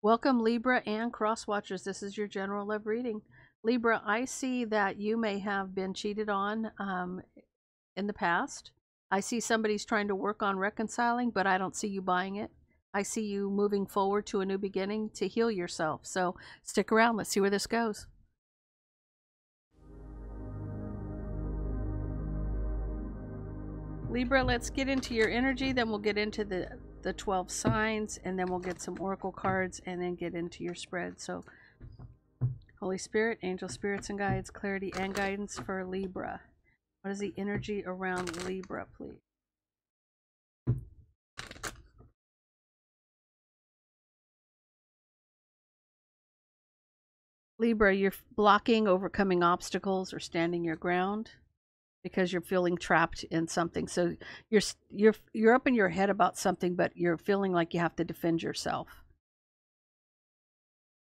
Welcome, Libra and Cross Watchers. This is your general love reading. Libra, I see that you may have been cheated on um, in the past. I see somebody's trying to work on reconciling, but I don't see you buying it. I see you moving forward to a new beginning to heal yourself. So stick around. Let's see where this goes. Libra, let's get into your energy, then we'll get into the, the 12 signs, and then we'll get some oracle cards, and then get into your spread. So, Holy Spirit, angel spirits and guides, clarity and guidance for Libra. What is the energy around Libra, please? Libra, you're blocking, overcoming obstacles, or standing your ground because you're feeling trapped in something. So you're you're you're up in your head about something, but you're feeling like you have to defend yourself.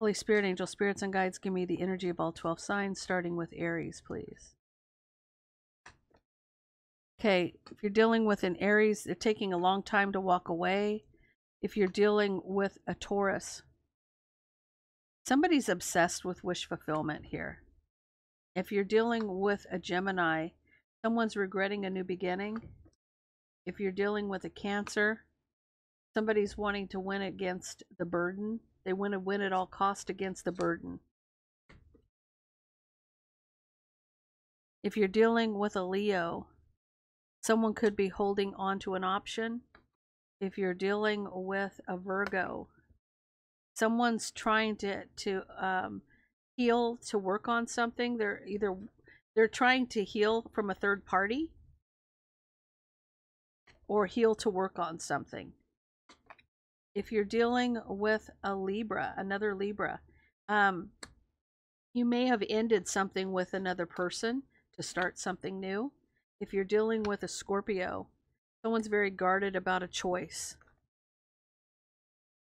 Holy Spirit, angel spirits and guides, give me the energy of all 12 signs, starting with Aries, please. Okay, if you're dealing with an Aries, they're taking a long time to walk away. If you're dealing with a Taurus, Somebody's obsessed with wish fulfillment here. If you're dealing with a Gemini, someone's regretting a new beginning. If you're dealing with a Cancer, somebody's wanting to win against the burden. They want to win at all cost against the burden. If you're dealing with a Leo, someone could be holding on to an option. If you're dealing with a Virgo, someone's trying to to um, heal to work on something they're either they're trying to heal from a third party or heal to work on something if you're dealing with a libra another libra um, you may have ended something with another person to start something new if you're dealing with a scorpio someone's very guarded about a choice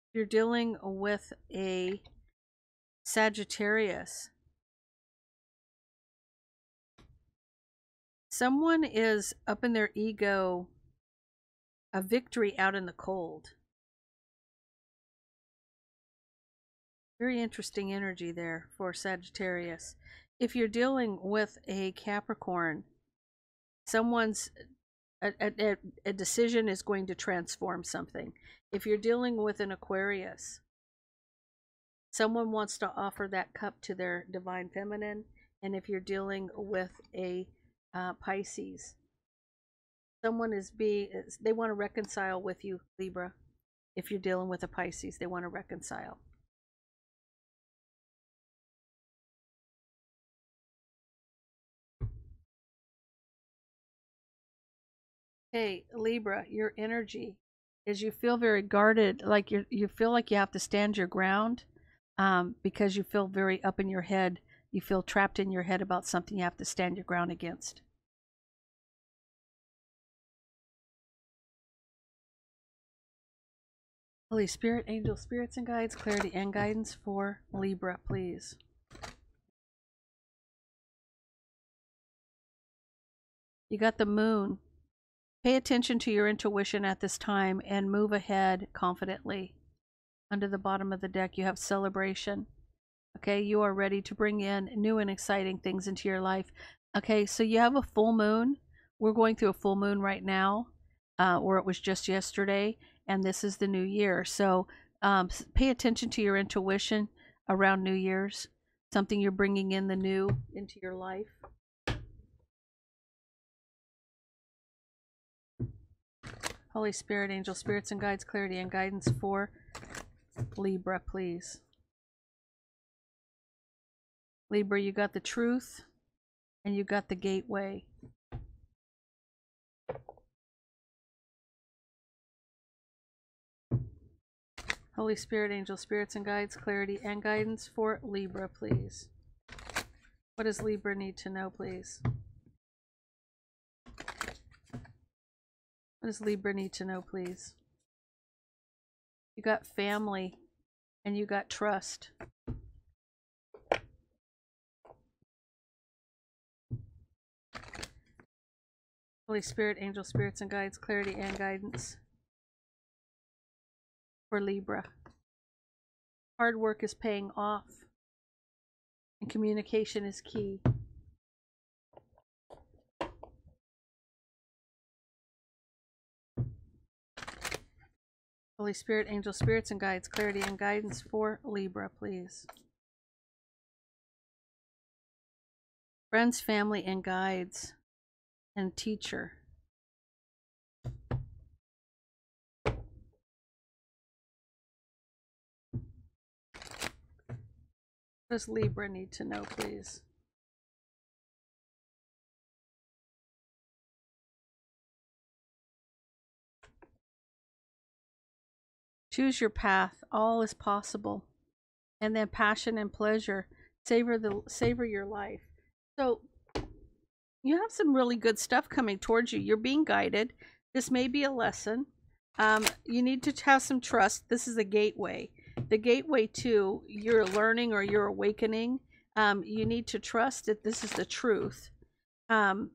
If you're dealing with a Sagittarius. Someone is up in their ego, a victory out in the cold. Very interesting energy there for Sagittarius. If you're dealing with a Capricorn, someone's a, a, a decision is going to transform something. If you're dealing with an Aquarius, someone wants to offer that cup to their divine feminine. And if you're dealing with a uh, Pisces, someone is be they want to reconcile with you, Libra. If you're dealing with a Pisces, they want to reconcile. Hey, Libra, your energy is you feel very guarded, like you you feel like you have to stand your ground um, because you feel very up in your head. You feel trapped in your head about something you have to stand your ground against. Holy Spirit, angel spirits and guides, clarity and guidance for Libra, please. You got the moon. Pay attention to your intuition at this time and move ahead confidently. Under the bottom of the deck, you have celebration. Okay, you are ready to bring in new and exciting things into your life. Okay, so you have a full moon. We're going through a full moon right now, uh, or it was just yesterday, and this is the new year. So um, pay attention to your intuition around New Year's, something you're bringing in the new into your life. Holy Spirit, angel spirits and guides, clarity and guidance for Libra, please. Libra, you got the truth and you got the gateway. Holy Spirit, angel spirits and guides, clarity and guidance for Libra, please. What does Libra need to know, please? What does Libra need to know, please? You got family and you got trust. Holy Spirit, angel spirits and guides, clarity and guidance for Libra. Hard work is paying off. And communication is key. Holy Spirit, angel spirits and guides, clarity and guidance for Libra, please. Friends, family, and guides, and teacher. What does Libra need to know, please? Choose your path. All is possible. And then passion and pleasure. Savor the savor your life. So you have some really good stuff coming towards you. You're being guided. This may be a lesson. Um, you need to have some trust. This is a gateway. The gateway to your learning or your awakening. Um, you need to trust that this is the truth. Um,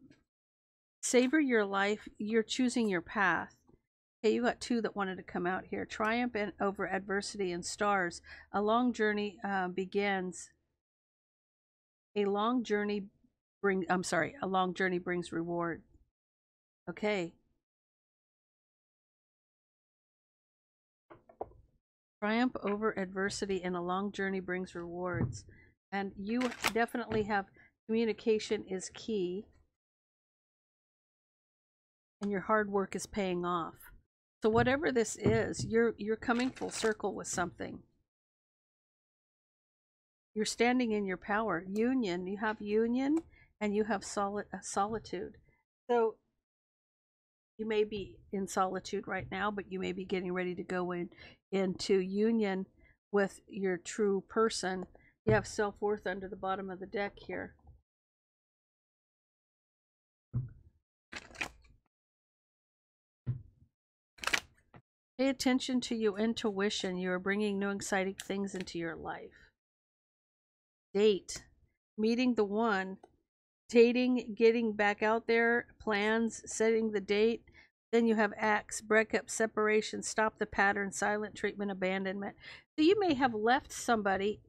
savor your life. You're choosing your path. Okay, you got two that wanted to come out here. Triumph and over adversity and stars. A long journey uh, begins. A long journey bring. I'm sorry. A long journey brings reward. Okay. Triumph over adversity and a long journey brings rewards. And you definitely have communication is key. And your hard work is paying off. So whatever this is, you're you're coming full circle with something. You're standing in your power. Union, you have union and you have solid uh, solitude. So you may be in solitude right now, but you may be getting ready to go in into union with your true person. You have self-worth under the bottom of the deck here. Pay attention to your intuition. You are bringing new exciting things into your life. Date. Meeting the one. Dating, getting back out there, plans, setting the date. Then you have acts, breakup, separation, stop the pattern, silent treatment, abandonment. So you may have left somebody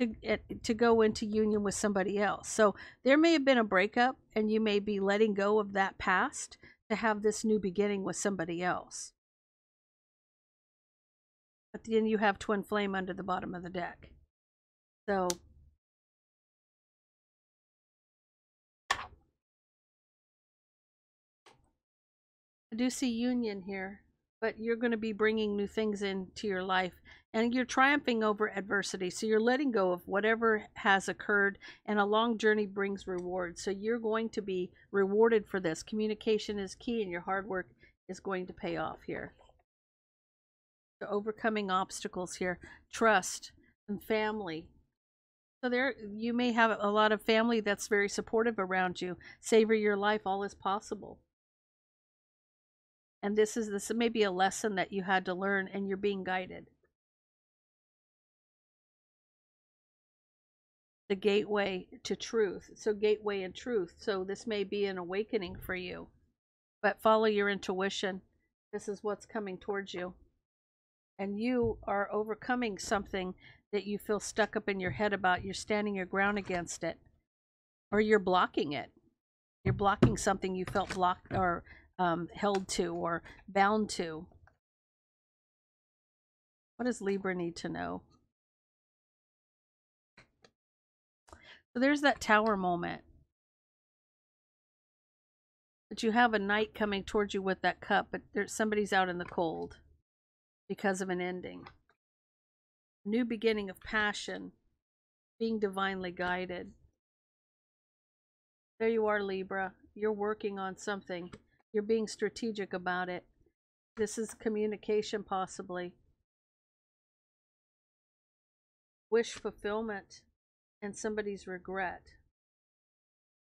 to, to go into union with somebody else. So there may have been a breakup and you may be letting go of that past to have this new beginning with somebody else. But then you have Twin Flame under the bottom of the deck. So I do see union here, but you're going to be bringing new things into your life and you're triumphing over adversity. So you're letting go of whatever has occurred and a long journey brings reward. So you're going to be rewarded for this. Communication is key and your hard work is going to pay off here overcoming obstacles here, trust and family. So there you may have a lot of family that's very supportive around you. Savor your life all is possible. And this is this may be a lesson that you had to learn and you're being guided. The gateway to truth. So gateway and truth. So this may be an awakening for you. But follow your intuition. This is what's coming towards you and you are overcoming something that you feel stuck up in your head about, you're standing your ground against it, or you're blocking it. You're blocking something you felt blocked or um, held to or bound to. What does Libra need to know? So there's that tower moment. But you have a knight coming towards you with that cup, but there's somebody's out in the cold because of an ending. New beginning of passion, being divinely guided. There you are, Libra. You're working on something. You're being strategic about it. This is communication, possibly. Wish fulfillment and somebody's regret.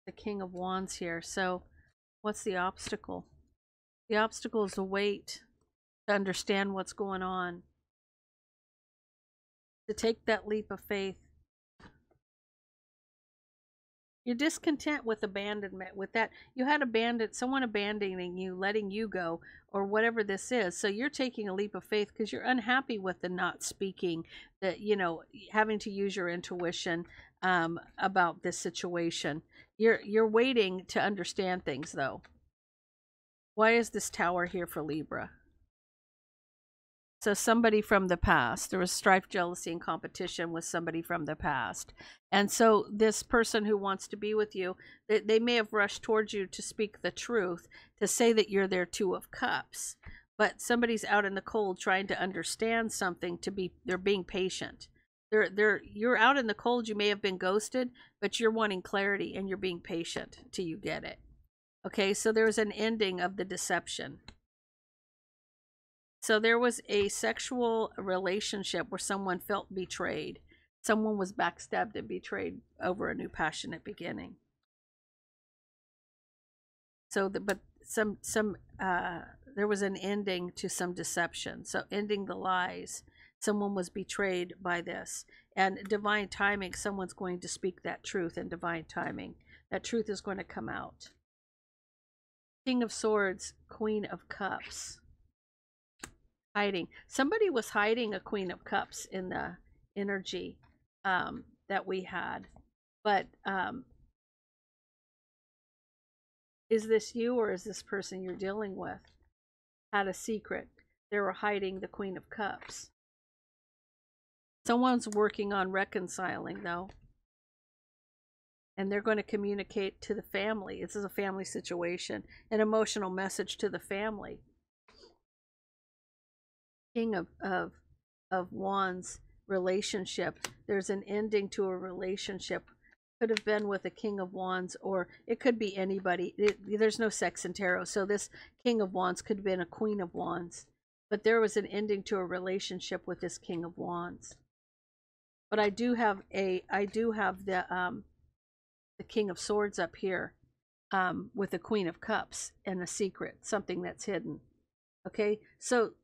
The King of Wands here. So, what's the obstacle? The obstacle is a wait to understand what's going on, to take that leap of faith. You're discontent with abandonment, with that. You had abandoned someone abandoning you, letting you go, or whatever this is. So you're taking a leap of faith because you're unhappy with the not speaking, that, you know, having to use your intuition um, about this situation. You're you're waiting to understand things though. Why is this tower here for Libra? So somebody from the past, there was strife, jealousy, and competition with somebody from the past. And so this person who wants to be with you, they, they may have rushed towards you to speak the truth, to say that you're their two of cups. But somebody's out in the cold trying to understand something to be they're being patient. They're they're you're out in the cold, you may have been ghosted, but you're wanting clarity and you're being patient till you get it. Okay, so there's an ending of the deception. So there was a sexual relationship where someone felt betrayed. Someone was backstabbed and betrayed over a new passionate beginning. So, the, but some some uh, there was an ending to some deception. So ending the lies. Someone was betrayed by this, and divine timing. Someone's going to speak that truth in divine timing. That truth is going to come out. King of Swords, Queen of Cups hiding. Somebody was hiding a Queen of Cups in the energy um, that we had. But um, is this you or is this person you're dealing with? Had a secret. They were hiding the Queen of Cups. Someone's working on reconciling, though. And they're going to communicate to the family. This is a family situation, an emotional message to the family king of of of wands relationship there's an ending to a relationship. Could have been with a king of wands or it could be anybody. It, there's no sex in tarot so this king of wands could have been a queen of wands. But there was an ending to a relationship with this king of wands. But i do have a i do have the um the king of swords up here um with the queen of cups and a secret something that's hidden. Okay? So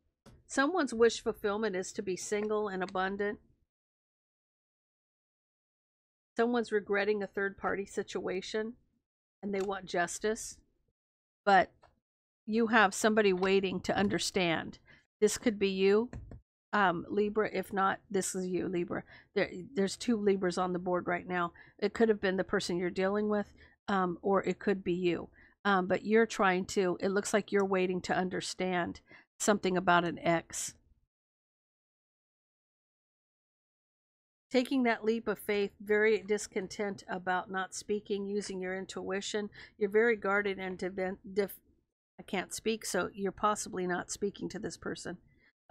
Someone's wish fulfillment is to be single and abundant. Someone's regretting a third party situation and they want justice. But you have somebody waiting to understand. This could be you, um, Libra. If not, this is you, Libra. There, there's two Libras on the board right now. It could have been the person you're dealing with, um, or it could be you. Um, but you're trying to, it looks like you're waiting to understand something about an ex. Taking that leap of faith, very discontent about not speaking, using your intuition. You're very guarded and def- I can't speak, so you're possibly not speaking to this person.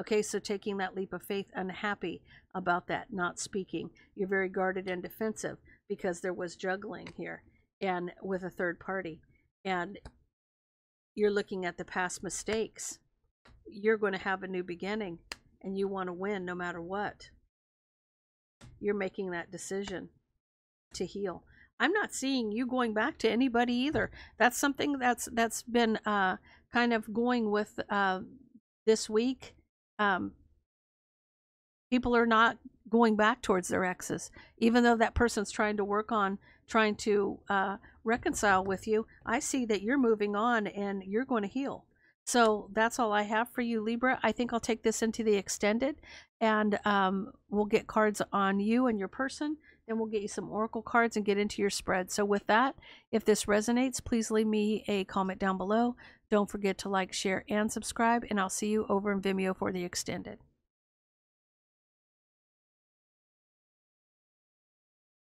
Okay, so taking that leap of faith, unhappy about that, not speaking. You're very guarded and defensive because there was juggling here and with a third party. And you're looking at the past mistakes you're going to have a new beginning and you want to win no matter what. You're making that decision to heal. I'm not seeing you going back to anybody either. That's something that's that's been uh, kind of going with uh, this week. Um, people are not going back towards their exes, even though that person's trying to work on trying to uh, reconcile with you. I see that you're moving on and you're going to heal. So that's all I have for you, Libra. I think I'll take this into the extended and um, we'll get cards on you and your person. Then we'll get you some oracle cards and get into your spread. So, with that, if this resonates, please leave me a comment down below. Don't forget to like, share, and subscribe. And I'll see you over in Vimeo for the extended.